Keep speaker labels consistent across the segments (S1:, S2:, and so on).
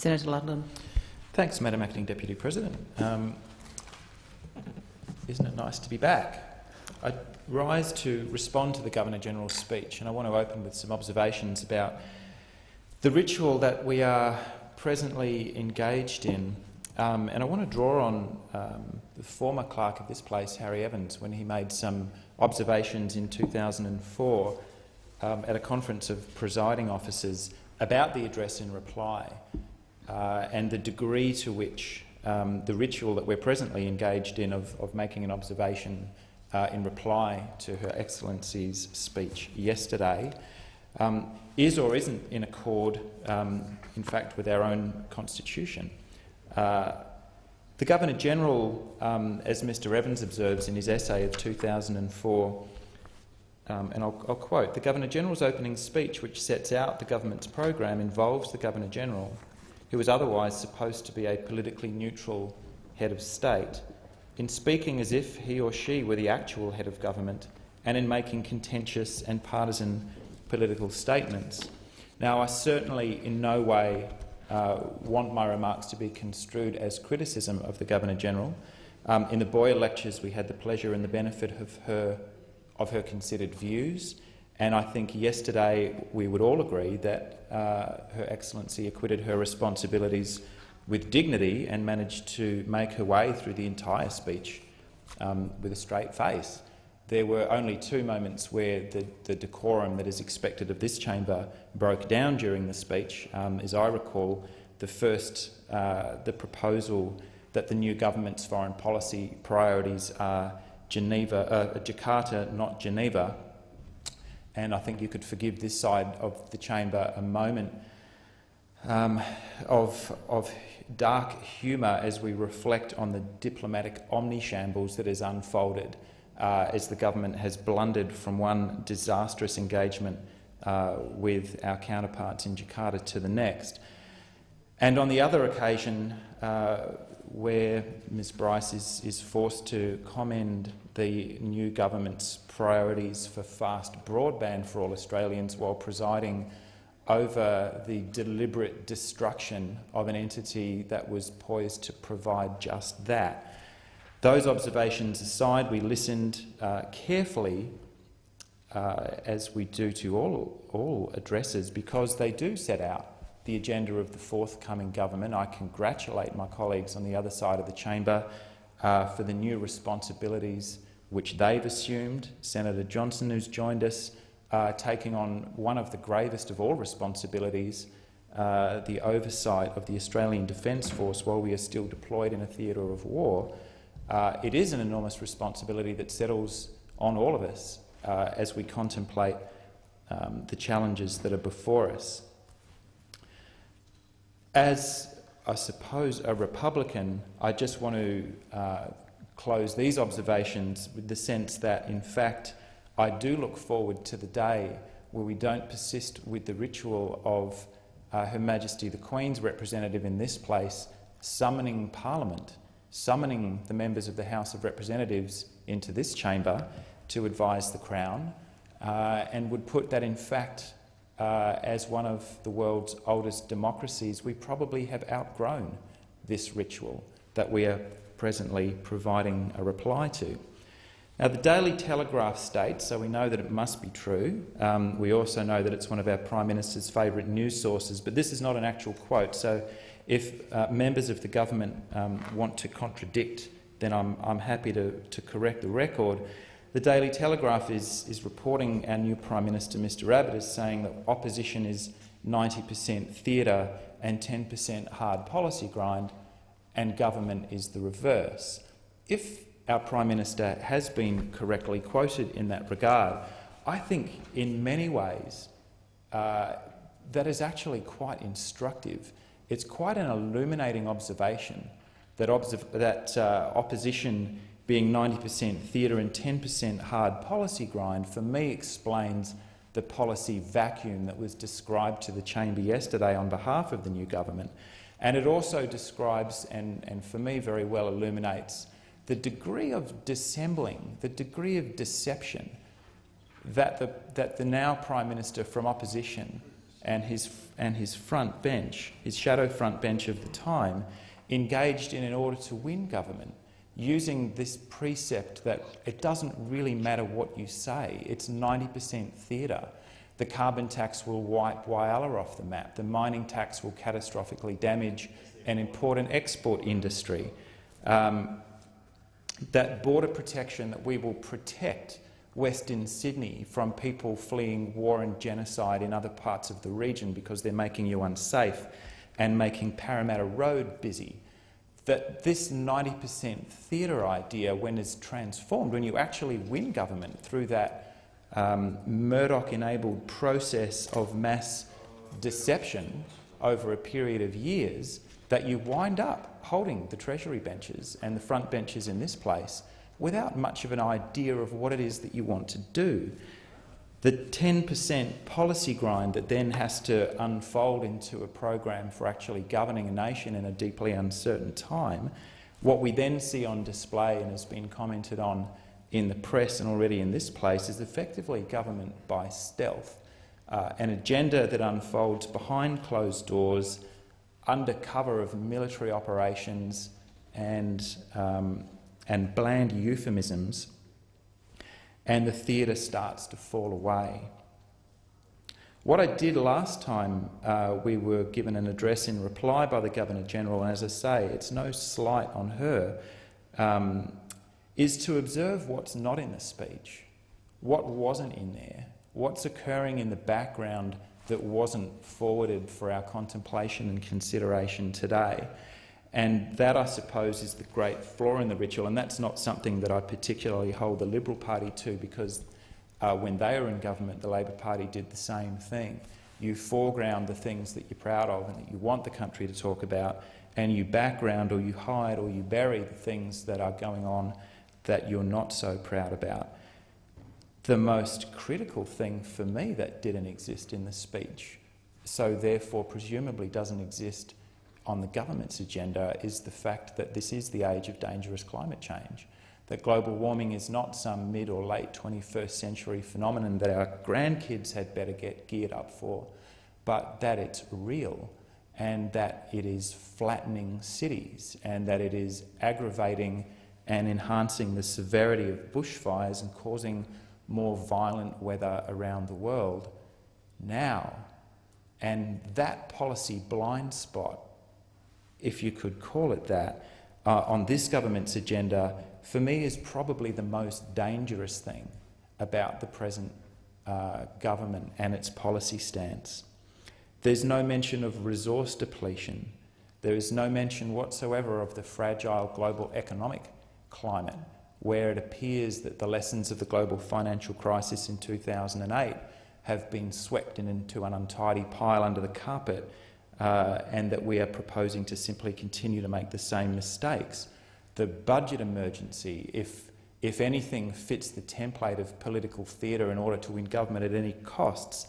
S1: Senator Ludlam.
S2: Thanks, Madam Acting Deputy President. Um, isn't it nice to be back? I rise to respond to the Governor-General's speech, and I want to open with some observations about the ritual that we are presently engaged in. Um, and I want to draw on um, the former clerk of this place, Harry Evans, when he made some observations in 2004 um, at a conference of presiding officers about the address in reply uh, and the degree to which um, the ritual that we're presently engaged in of, of making an observation uh, in reply to Her Excellency's speech yesterday um, is or isn't in accord, um, in fact, with our own constitution. Uh, the Governor-General, um, as Mr Evans observes in his essay of 2004, um, and I'll, I'll, quote, the Governor-General's opening speech, which sets out the government's program, involves the Governor-General, who is otherwise supposed to be a politically neutral head of state, in speaking as if he or she were the actual head of government and in making contentious and partisan political statements. Now, I certainly in no way uh, want my remarks to be construed as criticism of the Governor-General. Um, in the Boyer lectures, we had the pleasure and the benefit of her, of her considered views, and I think yesterday we would all agree that uh, Her Excellency acquitted her responsibilities with dignity and managed to make her way through the entire speech um, with a straight face. There were only two moments where the, the, decorum that is expected of this chamber broke down during the speech. Um, as I recall, the first, uh, the proposal that the new government's foreign policy priorities are Geneva, uh, Jakarta, not Geneva. And I think you could forgive this side of the chamber a moment um, of, of dark humour as we reflect on the diplomatic omnishambles that has unfolded uh, as the government has blundered from one disastrous engagement uh, with our counterparts in Jakarta to the next. And on the other occasion, uh, where Ms Bryce is, is forced to commend the new government's priorities for fast broadband for all Australians while presiding over the deliberate destruction of an entity that was poised to provide just that. Those observations aside, we listened uh, carefully, uh, as we do to all, all addresses, because they do set out the agenda of the forthcoming government. I congratulate my colleagues on the other side of the chamber uh, for the new responsibilities which they've assumed. Senator Johnson, who's joined us, uh, taking on one of the gravest of all responsibilities, uh, the oversight of the Australian Defence Force while we are still deployed in a theatre of war uh, it is an enormous responsibility that settles on all of us uh, as we contemplate um, the challenges that are before us. As, I suppose, a Republican, I just want to uh, close these observations with the sense that, in fact, I do look forward to the day where we don't persist with the ritual of uh, Her Majesty the Queen's representative in this place summoning Parliament summoning the members of the House of Representatives into this chamber to advise the Crown uh, and would put that, in fact, uh, as one of the world's oldest democracies, we probably have outgrown this ritual that we are presently providing a reply to. Now, the Daily Telegraph states, so we know that it must be true. Um, we also know that it's one of our Prime Minister's favourite news sources, but this is not an actual quote. So if uh, members of the government um, want to contradict, then I'm, I'm happy to, to correct the record. The Daily Telegraph is, is reporting our new Prime Minister, Mr Abbott, as saying that opposition is 90% theatre and 10% hard policy grind, and government is the reverse. If our Prime Minister has been correctly quoted in that regard, I think in many ways uh, that is actually quite instructive it's quite an illuminating observation that, that uh, opposition being 90% theatre and 10% hard policy grind, for me explains the policy vacuum that was described to the chamber yesterday on behalf of the new government. And it also describes, and, and for me very well illuminates, the degree of dissembling, the degree of deception that the, that the now Prime Minister from opposition and his, and his front bench, his shadow front bench of the time, engaged in in order to win government, using this precept that it doesn't really matter what you say, it's 90% theatre. The carbon tax will wipe Whyalla off the map. The mining tax will catastrophically damage an important export industry. Um, that border protection that we will protect Western Sydney from people fleeing war and genocide in other parts of the region because they're making you unsafe and making Parramatta Road busy. That this 90% theatre idea, when it's transformed, when you actually win government through that um, Murdoch enabled process of mass deception over a period of years, that you wind up holding the Treasury benches and the front benches in this place without much of an idea of what it is that you want to do. The 10% policy grind that then has to unfold into a program for actually governing a nation in a deeply uncertain time, what we then see on display and has been commented on in the press and already in this place is effectively government by stealth, uh, an agenda that unfolds behind closed doors, under cover of military operations and um, and bland euphemisms, and the theatre starts to fall away. What I did last time uh, we were given an address in reply by the Governor General, and as I say, it's no slight on her, um, is to observe what's not in the speech, what wasn't in there, what's occurring in the background that wasn't forwarded for our contemplation and consideration today. And that, I suppose, is the great flaw in the ritual, and that's not something that I particularly hold the Liberal Party to because uh, when they were in government, the Labor Party did the same thing. You foreground the things that you're proud of and that you want the country to talk about, and you background or you hide or you bury the things that are going on that you're not so proud about. The most critical thing for me that didn't exist in the speech, so therefore presumably doesn't exist on the government's agenda is the fact that this is the age of dangerous climate change, that global warming is not some mid or late 21st century phenomenon that our grandkids had better get geared up for, but that it's real and that it is flattening cities and that it is aggravating and enhancing the severity of bushfires and causing more violent weather around the world now. And that policy blind spot if you could call it that, uh, on this government's agenda, for me is probably the most dangerous thing about the present uh, government and its policy stance. There's no mention of resource depletion. There is no mention whatsoever of the fragile global economic climate, where it appears that the lessons of the global financial crisis in 2008 have been swept into an untidy pile under the carpet uh, and that we are proposing to simply continue to make the same mistakes. The budget emergency, if, if anything fits the template of political theatre in order to win government at any costs,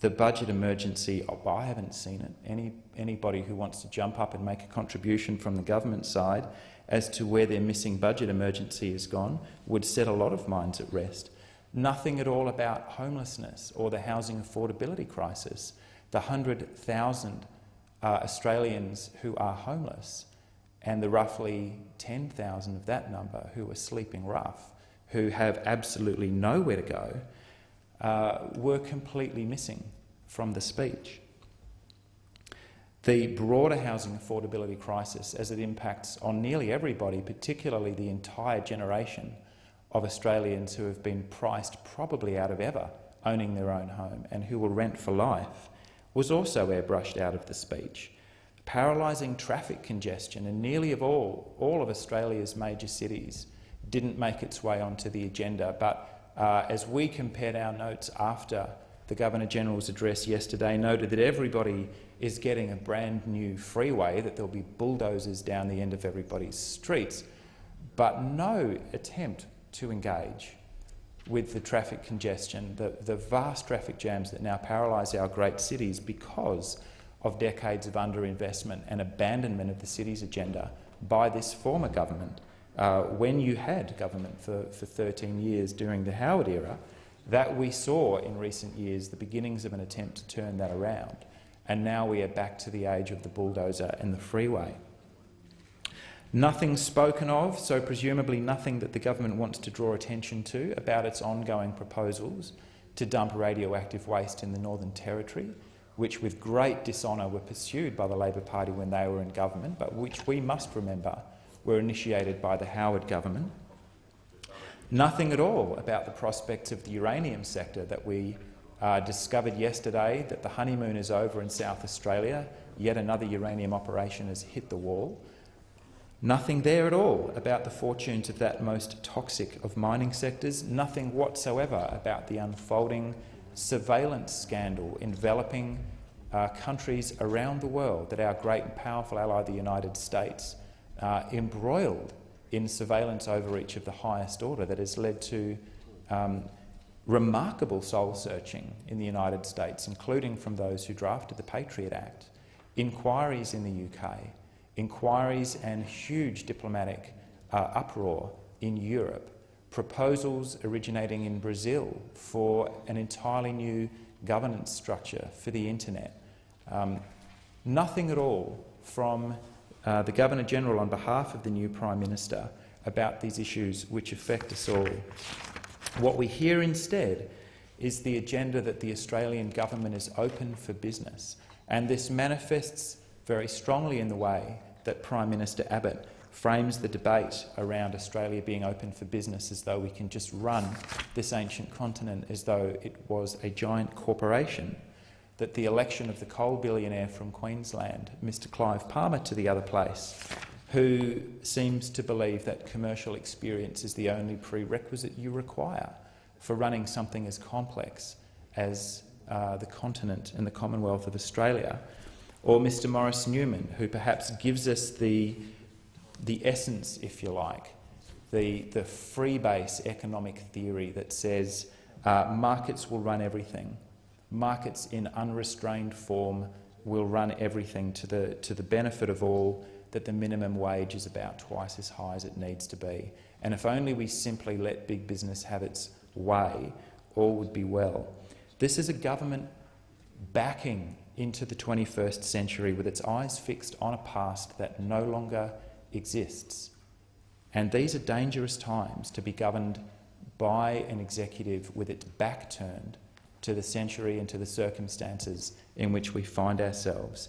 S2: the budget emergency, oh, I haven't seen it. Any, anybody who wants to jump up and make a contribution from the government side as to where their missing budget emergency has gone would set a lot of minds at rest. Nothing at all about homelessness or the housing affordability crisis. The 100,000 Australians who are homeless and the roughly 10,000 of that number who are sleeping rough, who have absolutely nowhere to go, uh, were completely missing from the speech. The broader housing affordability crisis, as it impacts on nearly everybody, particularly the entire generation of Australians who have been priced probably out of ever owning their own home and who will rent for life, was also airbrushed out of the speech. Paralysing traffic congestion in nearly of all, all of Australia's major cities didn't make its way onto the agenda, but uh, as we compared our notes after the Governor-General's address yesterday noted that everybody is getting a brand new freeway, that there'll be bulldozers down the end of everybody's streets, but no attempt to engage with the traffic congestion, the, the vast traffic jams that now paralyse our great cities because of decades of underinvestment and abandonment of the city's agenda by this former government. Uh, when you had government for, for 13 years during the Howard era, that we saw in recent years the beginnings of an attempt to turn that around, and now we are back to the age of the bulldozer and the freeway. Nothing spoken of, so presumably nothing that the government wants to draw attention to about its ongoing proposals to dump radioactive waste in the Northern Territory, which with great dishonour were pursued by the Labor Party when they were in government, but which we must remember were initiated by the Howard government. Nothing at all about the prospects of the uranium sector that we uh, discovered yesterday that the honeymoon is over in South Australia. Yet another uranium operation has hit the wall. Nothing there at all about the fortunes of that most toxic of mining sectors. Nothing whatsoever about the unfolding surveillance scandal enveloping uh, countries around the world that our great and powerful ally, the United States, uh, embroiled in surveillance overreach of the highest order that has led to um, remarkable soul searching in the United States, including from those who drafted the Patriot Act, inquiries in the UK, inquiries and huge diplomatic uh, uproar in Europe, proposals originating in Brazil for an entirely new governance structure for the internet. Um, nothing at all from uh, the Governor-General on behalf of the new Prime Minister about these issues which affect us all. What we hear instead is the agenda that the Australian government is open for business, and this manifests very strongly in the way that Prime Minister Abbott frames the debate around Australia being open for business as though we can just run this ancient continent as though it was a giant corporation that the election of the coal billionaire from Queensland, Mr Clive Palmer, to the other place, who seems to believe that commercial experience is the only prerequisite you require for running something as complex as uh, the continent and the Commonwealth of Australia, or Mr Maurice Newman, who perhaps gives us the, the essence, if you like, the, the free base economic theory that says uh, markets will run everything, markets in unrestrained form will run everything to the, to the benefit of all, that the minimum wage is about twice as high as it needs to be. And if only we simply let big business have its way, all would be well. This is a government backing into the 21st century with its eyes fixed on a past that no longer exists. And these are dangerous times to be governed by an executive with its back turned to the century and to the circumstances in which we find ourselves.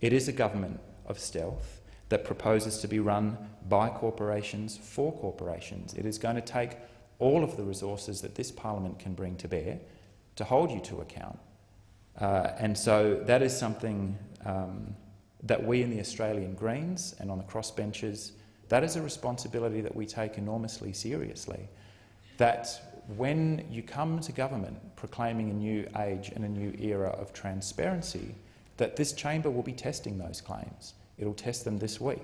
S2: It is a government of stealth that proposes to be run by corporations for corporations. It is going to take all of the resources that this parliament can bring to bear to hold you to account. Uh, and so that is something um, that we in the Australian Greens and on the crossbenches, that is a responsibility that we take enormously seriously. That when you come to government proclaiming a new age and a new era of transparency, that this chamber will be testing those claims. It'll test them this week.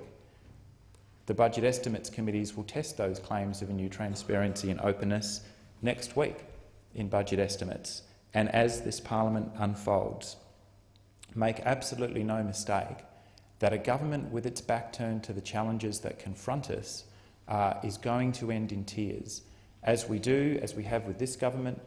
S2: The Budget Estimates Committees will test those claims of a new transparency and openness next week in budget estimates. And as this parliament unfolds, make absolutely no mistake that a government with its back turned to the challenges that confront us uh, is going to end in tears as we do, as we have with this government,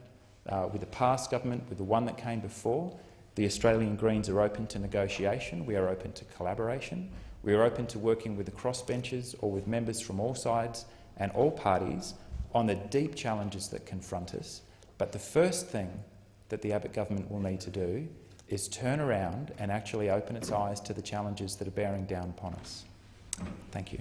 S2: uh, with the past government, with the one that came before, the Australian Greens are open to negotiation, we are open to collaboration, we are open to working with the crossbenchers or with members from all sides and all parties on the deep challenges that confront us. But the first thing that the Abbott government will need to do is turn around and actually open its eyes to the challenges that are bearing down upon us. Thank you.